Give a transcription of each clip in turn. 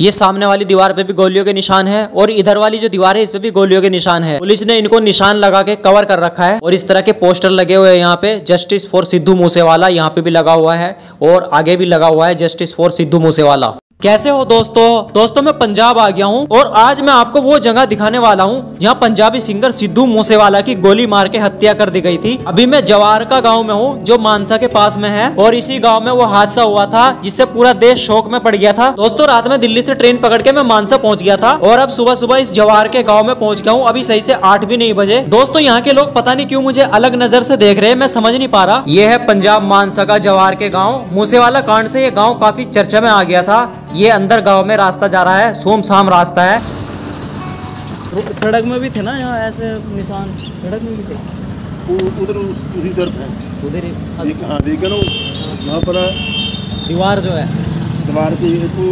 ये सामने वाली दीवार पे भी गोलियों के निशान है और इधर वाली जो दीवार है, इस पे भी गोलियों के निशान है। पुलिस ने इनको निशान लगा के कवर कर रखा है और इस तरह के पोस्टर लगे हुए हैं यहाँ पे, जस्टिस फॉर सिद्धू मूसेवाला यहाँ पे भी लगा हुआ है और आगे भी लगा हुआ है जस्टिस फॉर सिद्धू मूसेवाला। कैसे हो दोस्तों? दोस्तों, मैं पंजाब आ गया हूँ और आज मैं आपको वो जगह दिखाने वाला हूँ, जहाँ पंजाबी सिंगर सिद्धू मूसेवाला की गोली मार के हत्या कर दी गई थी। अभी मैं जवार का गाँव में हूँ, जो मानसा के पास में है, और इसी गाँव में वो हादसा हुआ था, जिससे पूरा देश शोक में पड़ गया था। दोस्तों, रात में दिल्ली से ट्रेन पकड़ के मैं मानसा पहुँच गया था, और अब सुबह सुबह इस जवार के गाँव में पहुँच गया हूँ। अभी सही से आठ भी नहीं बजे। दोस्तों, यहाँ के लोग पता नहीं क्यूँ मुझे अलग नज़र से देख रहे हैं, मैं समझ नहीं पा रहा। ये है पंजाब मानसा का जवार के गाँव। मूसेवाला कांड से ये गाँव काफ़ी चर्चा में आ गया था। ये अंदर गाँव में रास्ता जा रहा है सोम शाम रास्ता है। सड़क में भी थे ना यहाँ ऐसे निशान? सड़क में भी थे? उधर उसी तरफ़ है। उधर हाँ देखा ना वहाँ पर दीवार जो है। दीवार पे तो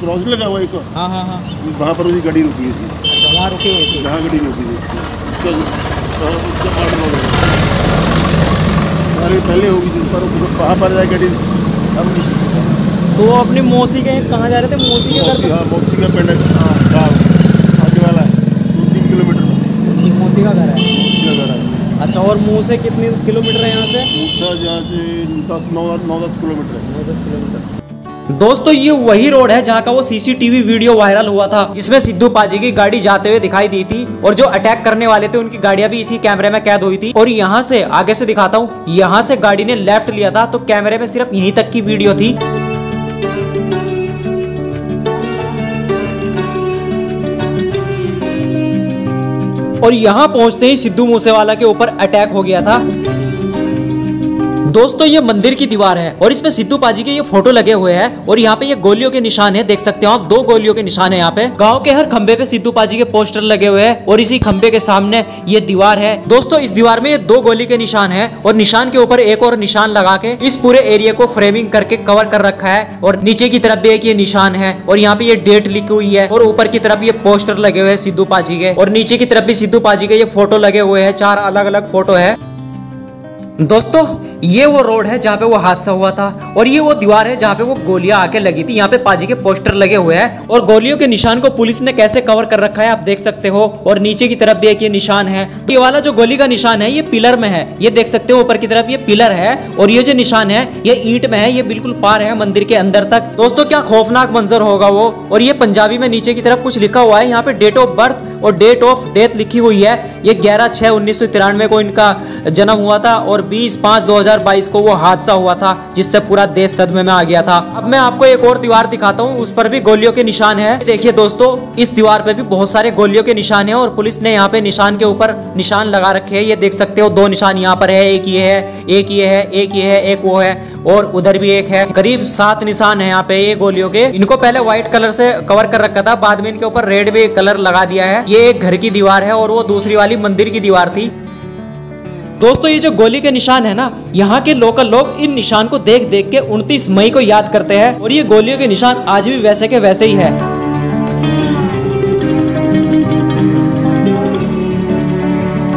क्रॉस लगा हुआ एक? हाँ हाँ हाँ। वहाँ पर उसकी गाड़ी रुकी हुई थी। अच्छा वहाँ रुकी हुई थी। जहाँ गाड़ी रुकी हुई थी। उसकी उसका आठ नौ बजे। पहले होगी जिस पर वहाँ पर जाए गाड़ी अब तो वो अपनी मौसी के कहाँ जा रहे थे? मौसी के घर हाँ मौसी का पिंड हाँ आगे वाला है दो तीन किलोमीटर में। मौसी का घर है? मौसी का घर है। अच्छा और मुँह से कितने किलोमीटर है यहाँ से? दस नौ नौ दस किलोमीटर है। नौ दस किलोमीटर। दोस्तों ये वही रोड है जहाँ का वो सीसीटीवी वीडियो वायरल हुआ था जिसमें सिद्धू पाजी की गाड़ी जाते हुए दिखाई दी थी और जो अटैक करने वाले थे उनकी गाड़ियाँ भी इसी कैमरे में कैद हुई थी। और यहाँ से आगे से दिखाता हूँ यहाँ से गाड़ी ने लेफ़्ट लिया था तो कैमरे में सिर्फ़ यहीं तक की वीडियो थी। और यहाँ पहुँचते ही सिद्धू मूसेवाला के ऊपर अटैक हो गया था। दोस्तों, ये मंदिर की दीवार है और इसमें सिद्धू पाजी के ये फ़ोटो लगे हुए हैं और यहाँ पे ये गोलियों के निशान है। देख सकते हो आप, दो गोलियों के निशान है यहाँ पे। गाँव के हर खंबे पे सिद्धू पाजी के पोस्टर लगे हुए हैं और इसी खंबे के सामने ये दीवार है। दोस्तों, इस दीवार में ये दो गोली के निशान है और निशान के ऊपर एक और निशान लगा के इस पूरे एरिया को फ्रेमिंग करके कवर कर रखा है और नीचे की तरफ़ भी एक ये निशान है और यहाँ पे ये डेट लिखी हुई है और ऊपर की तरफ़ ये पोस्टर लगे हुए हैं सिद्धू पाजी के और नीचे की तरफ़ भी सिद्धू पाजी के ये फ़ोटो लगे हुए हैं। चार अलग अलग फ़ोटो है। दोस्तों, ये वो रोड है जहाँ पे वो हादसा हुआ था और ये वो दीवार है जहाँ पे वो गोलियाँ आके लगी थी। यहाँ पे पाजी के पोस्टर लगे हुए हैं और गोलियों के निशान को पुलिस ने कैसे कवर कर रखा है, आप देख सकते हो। और नीचे की तरफ़ भी एक ये निशान है। तो ये वाला जो गोली का निशान है, ये पिलर में है। ये देख सकते हो, ऊपर की तरफ़ ये पिलर है और ये जो निशान है, ये ईट में है, ये बिल्कुल पार है मंदिर के अंदर तक। दोस्तों, क्या खौफनाक मंजर होगा वो। और ये पंजाबी में नीचे की तरफ़ कुछ लिखा हुआ है, यहाँ पे डेट ऑफ़ बर्थ और डेट ऑफ़ डेथ लिखी हुई है। ये 11 छह उन्नीस को इनका जन्म हुआ था और 20 पाँच 2022 को वो हादसा हुआ था, जिससे पूरा देश सदमे में आ गया था। अब मैं आपको एक और दीवार दिखाता हूँ, उस पर भी गोलियों के निशान है। देखिए दोस्तों, इस दीवार पे भी बहुत सारे गोलियों के निशान है और पुलिस ने यहाँ पे निशान के ऊपर निशान लगा रखे है। ये देख सकते हो, दो निशान यहाँ पर है, एक ये है, एक ये है, एक ये है, एक वो है और उधर भी एक है। करीब सात निशान है यहाँ पे ये गोलियों के। इनको पहले व्हाइट कलर से कवर कर रखा था, बाद में इनके ऊपर रेड भी कलर लगा दिया है। ये एक घर की दीवार है और वो दूसरी वाली मंदिर की दीवार थी। दोस्तों, ये जो गोली के निशान है ना, यहाँ के लोकल लोग इन निशान को देख देख के 29 मई को याद करते हैं और ये गोलियों के निशान आज भी वैसे के वैसे ही है।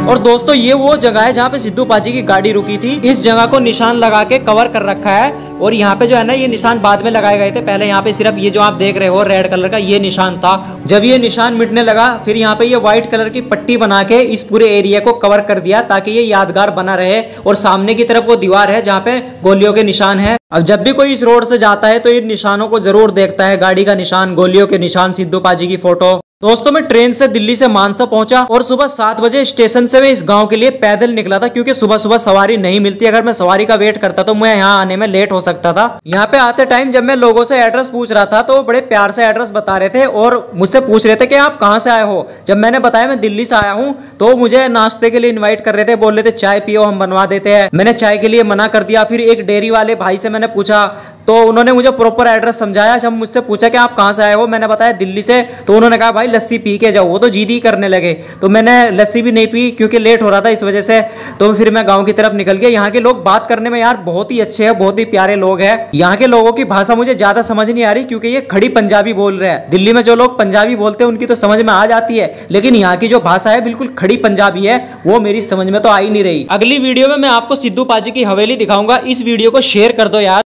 और दोस्तों, ये वो जगह है जहाँ पे सिद्धू पाजी की गाड़ी रुकी थी। इस जगह को निशान लगा के कवर कर रखा है और यहाँ पे जो है ना, ये निशान बाद में लगाए गए थे। पहले यहाँ पे सिर्फ़ ये जो आप देख रहे हो रेड कलर का, ये निशान था। जब ये निशान मिटने लगा, फिर यहाँ पे ये व्हाइट कलर की पट्टी बना के इस पूरे एरिया को कवर कर दिया, ताकि ये यादगार बना रहे और सामने की तरफ़ वो दीवार है जहाँ पे गोलियों के निशान है। अब जब भी कोई इस रोड से जाता है तो इन निशानों को ज़रूर देखता है। गाड़ी का निशान, गोलियों के निशान, सिद्धू पाजी की फ़ोटो दोस्तों, मैं ट्रेन से दिल्ली से मानसा पहुँचा और सुबह सात बजे स्टेशन से मैं इस गाँव के लिए पैदल निकला था, क्योंकि सुबह सुबह सवारी नहीं मिलती। अगर मैं सवारी का वेट करता तो मैं यहाँ आने में लेट हो सकता था। यहाँ पे आते टाइम जब मैं लोगों से एड्रेस पूछ रहा था तो वो बड़े प्यार से एड्रेस बता रहे थे और मुझसे पूछ रहे थे कि आप कहाँ से आए हो? जब मैंने बताया मैं दिल्ली से आया हूँ तो मुझे नाश्ते के लिए इन्वाइट कर रहे थे, बोल रहे थे, चाय पियो, हम बनवा देते हैं। मैंने चाय के लिए मना कर दिया। फिर एक डेयरी वाले भाई से मैंने पूछा तो उन्होंने मुझे प्रॉपर एड्रेस समझाया। जब मुझसे पूछा कि आप कहाँ से आए हो, मैंने बताया दिल्ली से। तो उन्होंने कहा, भाई, लस्सी पी के जाओ। वो तो जीद करने लगे। तो मैंने लस्सी भी नहीं पी क्योंकि लेट हो रहा था इस वजह से। तो फिर मैं गाँव की तरफ़ निकल गया। यहाँ के लोग बात करने में, यार, बहुत ही अच्छे हैं, बहुत ही प्यारे लोग हैं। यहाँ के लोगों की भाषा मुझे ज़्यादा समझ नहीं आ रही क्योंकि ये खड़ी पंजाबी बोल रहे हैं। दिल्ली में जो लोग पंजाबी बोलते हैं, उनकी तो समझ में आ जाती है। लेकिन यहाँ की जो भाषा है, बिल्कुल खड़ी पंजाबी है। वो मेरी समझ में तो आई नहीं रही। अगली वीडियो में मैं आपको सिद्धू पाजी की हवेली दिखाऊँगा। इस वीडियो को शेयर कर दो यार।